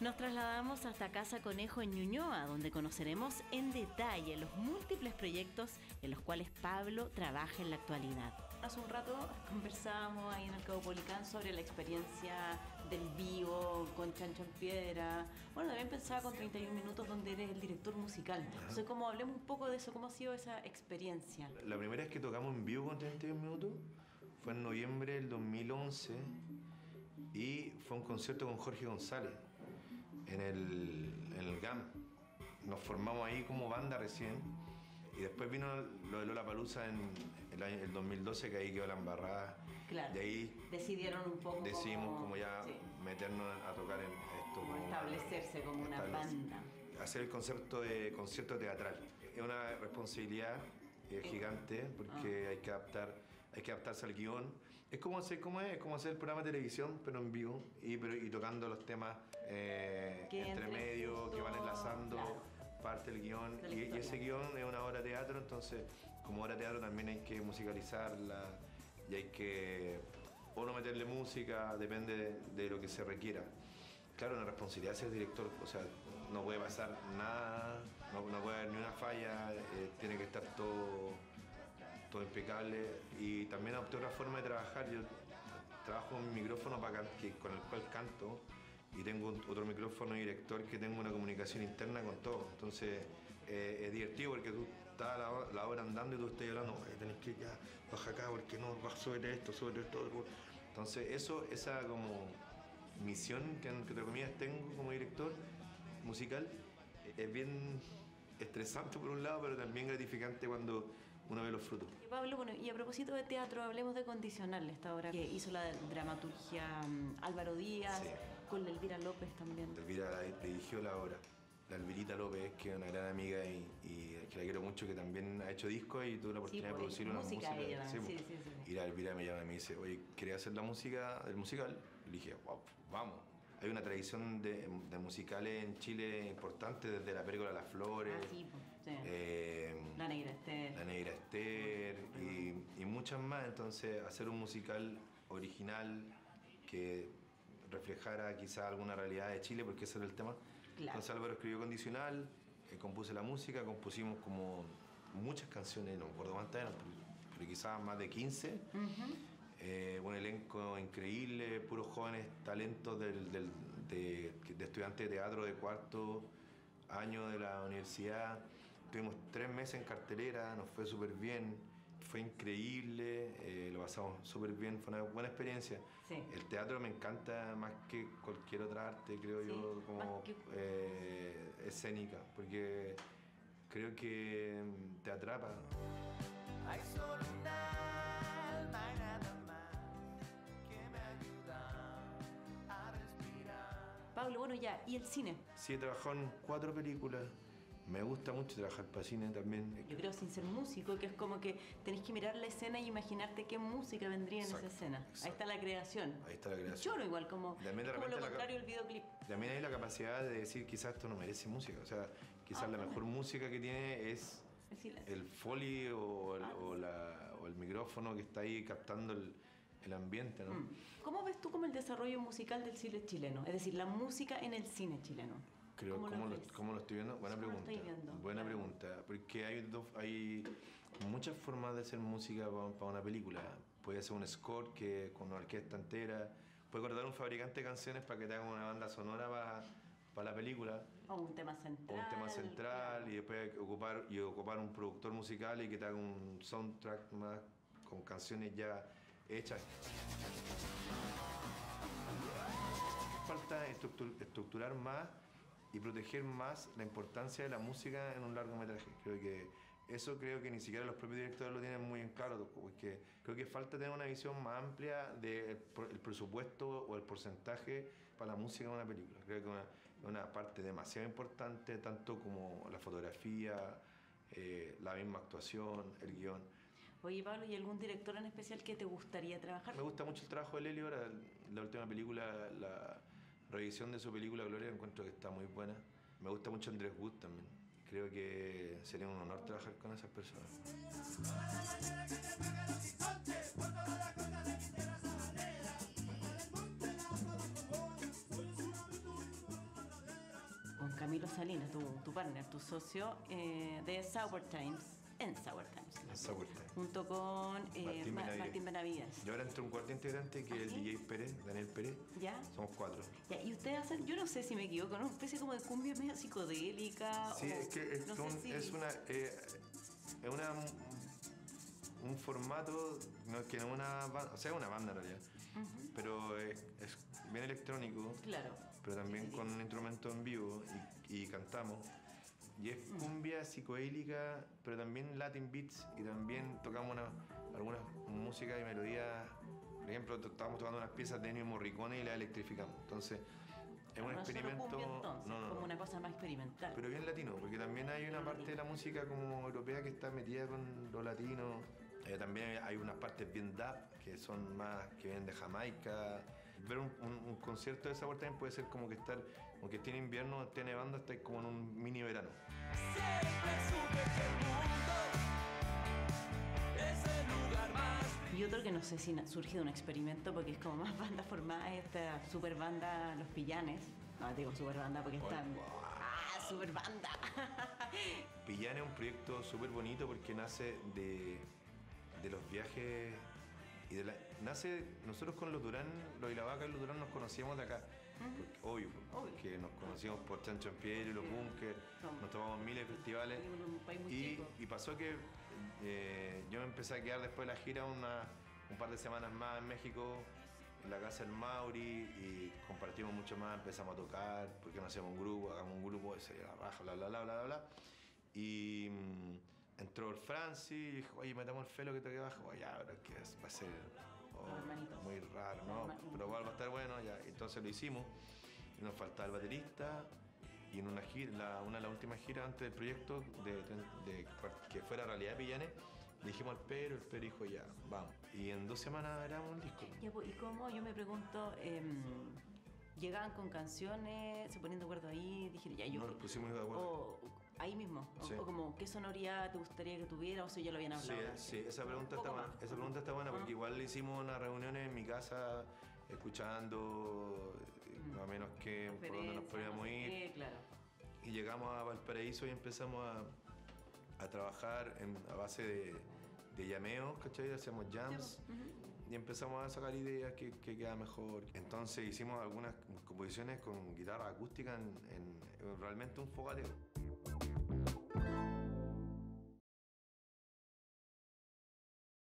Nos trasladamos hasta Casa Conejo en Ñuñoa, donde conoceremos en detalle los múltiples proyectos en los cuales Pablo trabaja en la actualidad. Hace un rato conversábamos ahí en el Cabo Policán sobre la experiencia del vivo con Chancho en Piedra. Bueno, también pensaba con 31 minutos donde eres el director musical. Entonces, como hablemos un poco de eso, ¿cómo ha sido esa experiencia? La primera vez que tocamos en vivo con 31 minutos fue en noviembre del 2011 y fue un concierto con Jorge González en el, en el GAM. Nos formamos ahí como banda recién. Y después vino lo de Lola Palusa en el, año, el 2012, que ahí quedó la embarrada. Claro. Y ahí Decidieron un poco. decidimos como, ya sí, meternos a tocar en esto. como como establecerse como una establecer- banda. Hacer el concepto de concierto teatral. Es una responsabilidad eh, gigante porque Ah. hay que adaptar, hay que adaptarse al guion. Es como hacer, ¿cómo es? Es como hacer el programa de televisión, pero en vivo y, pero, y tocando los temas eh, entre entre medio, que van enlazando claro. parte del guion. Y, ese guion es una obra de teatro, entonces como obra de teatro también hay que musicalizarla y hay que o no meterle música, depende de, de lo que se requiera. Claro, una responsabilidad ser director, o sea, no puede pasar nada, no, no puede haber ni una falla, eh, tiene que estar todo, todo impecable y también adopté otra forma de trabajar. Yo trabajo mi micrófono para que, con el cual canto y tengo un- otro micrófono director que tengo una comunicación interna con todo. Entonces eh, es divertido porque tú estás la, la hora andando y tú estás hablando, "Oye, tenés que ya, baja acá porque no, baja sobre esto, sobre esto. Entonces eso, esa como misión que, que entre comillas tengo como director musical eh, es bien estresante por un lado, pero también gratificante cuando uno ve los frutos. Y Pablo, bueno, y a propósito de teatro, hablemos de Condicional, esta obra que hizo la dramaturgia mm, Álvaro Díaz, Sí. con Elvira López también. Elvira dirigió la obra. La Elvirita López, que es una gran amiga y, y que la quiero mucho, que también ha hecho discos y tuve la oportunidad pues, de producir una música música. ella pues. sí, sí, sí. Y la Elvira me llama y me dice, oye, ¿querés hacer la música del musical? Y le dije, "Wow, vamos. Hay una tradición de, de musicales en Chile importante, desde La Pérgola a las Flores. Ah, sí, sí. eh, La Negra Esther. La Negra Esther y, y muchas más. Entonces, hacer un musical original que reflejara quizá alguna realidad de Chile, porque ese era el tema. Claro. Entonces Álvaro escribió Condicional, eh, compuse la música, compusimos como muchas canciones, no me acuerdo cuántas eran, pero, pero quizás más de 15. Eh, un elenco increíble, puros jóvenes talentos del- del- de, de estudiantes de teatro de cuarto año de la universidad. Tuvimos tres meses en cartelera, nos fue súper bien, fue increíble, eh, lo pasamos súper bien, fue una buena experiencia. Sí. El teatro me encanta más que cualquier otra arte, creo Sí, yo, como que- eh, escénica, porque creo que te atrapa. Hay solo Pablo, bueno, ya, ¿y el cine? Sí, he trabajado en cuatro películas. Me gusta mucho trabajar para cine también. Yo creo sin ser músico, que es como que tenés que mirar la escena y imaginarte qué música vendría en esa escena. Ahí está la creación. Ahí está la creación. Choro igual, como, también como lo contrario del videoclip. También hay la capacidad de decir quizás esto no merece música. O sea, quizás Ah, la mejor música que tiene es El el foley o el, Ah. o la- o el micrófono que está ahí captando el, el ambiente, ¿no? Mm. ¿Cómo ves tú como el desarrollo musical del cine chileno? Es decir, la música en el cine chileno. Creo, ¿Cómo ¿cómo, lo lo, cómo lo estoy viendo? Buena ¿Cómo lo pregunta. viendo? Buena Claro. pregunta. Porque hay, dos, hay muchas formas de hacer música para una película. Puede ser un score que con una orquesta entera. Puede cortar un fabricante de canciones para que te haga una banda sonora para, para la película. O un tema O central. un tema central claro. y después ocupar, y ocupar un productor musical y que te haga un soundtrack más con canciones ya hechas. Falta estructu- estructurar más y proteger más la importancia de la música en un largometraje. Creo que eso creo que ni siquiera los propios directores lo tienen muy en claro, porque creo que falta tener una visión más amplia del el presupuesto o el porcentaje para la música en una película. Creo que es una, es una parte demasiado importante, tanto como la fotografía, eh, la misma actuación, el guion. Oye, Pablo, ¿y algún director en especial que te gustaría trabajar? Me gusta mucho el trabajo de Lelio ahora, la última película, la revisión de su película Gloria, encuentro que está muy buena. Me gusta mucho Andrés Wood también. Creo que sería un honor trabajar con esas personas. Camilo Salinas, tu, tu partner, tu socio, eh, de Sour Times, en Sour Times. Junto con eh, Martín Ma- Benavides. Martín Benavides. Y ahora entra un cuarto integrante que ¿Ah, es el sí? DJ Pérez, Daniel Pérez. ¿Ya? Somos cuatro. Ya, y ustedes hacen, yo no sé si me equivoco, ¿no? Una especie como de cumbia medio psicodélica. Sí, o- es que es, no un- si- es una. eh, es una. Un formato. No, que no es una banda. O sea, una banda en realidad. Pero es, es bien electrónico. Claro. pero también Sí, sí, con un instrumento en vivo y, y cantamos. Y es cumbia psicoélica, pero también Latin beats y también tocamos una, algunas músicas y melodías. Por ejemplo, estábamos tocando unas piezas de Ennio Morricone y las electrificamos. Entonces, es un No experimento. cumbia, entonces, no, no, como una cosa más experimental. pero bien latino, porque también hay una parte de la música como europea que está metida con lo latino. Eh, también hay unas partes bien dub que son más que vienen de Jamaica. Ver un, un- un concierto de esa también puede ser como que estar, aunque tiene invierno, esté nevando, está como en un mini verano. Y otro que no sé si surge de un experimento porque es como más banda formada, esta super banda Los Pillanes. No, digo super banda porque están. ¡Ah, super banda! Pillán es un proyecto súper bonito porque nace de, de los viajes nace nosotros con los Durán, los Ilavaca y los Durán nos conocíamos de acá. Porque- obvio, Obvio. porque nos conocíamos por Chancho en Piedra y los. Bunkers, nos tomamos miles de festivales. Y, pasó que eh, yo me empecé a quedar después de la gira una- un par de semanas más en México, en la casa del Mauri, y compartimos mucho más, empezamos a tocar, porque no hacíamos un grupo, hagamos un grupo, sería la raja, bla, bla, bla, bla, bla. Y mm, entró el Francis y dijo, oye, metamos el felo que toque abajo, "Oye, es que va a ser No, muy raro, ¿no? Pero igual va a estar bueno, ya. Entonces lo hicimos, nos faltaba el baterista, y en una gira, la- una de las últimas giras antes del proyecto, de, de- de que fuera realidad de Pillanes, le dijimos al Pedro, el Pedro dijo ya, vamos. Y en dos semanas grabamos el disco. Ya, pues, ¿Y cómo? Yo me pregunto, em, ¿llegaban con canciones, se ponían de acuerdo ahí? Dijeron, ya, yo. Nos pusimos de acuerdo. o ahí mismo. O, Sí. o como, ¿qué sonoridad te gustaría que tuviera? O si ya lo habían Sí, hablado. sí, esa pregunta Un está buena. Esa pregunta está buena. Igual hicimos unas reuniones en mi casa escuchando Mm. o menos que por dónde nos podíamos ir. claro. Y llegamos a Valparaíso y empezamos a, a trabajar en- a base de, de llameos, ¿cachai? Hacíamos jams Ujú. y empezamos a sacar ideas que, que queda mejor. Entonces hicimos algunas composiciones con guitarra acústica en realmente un fogateo.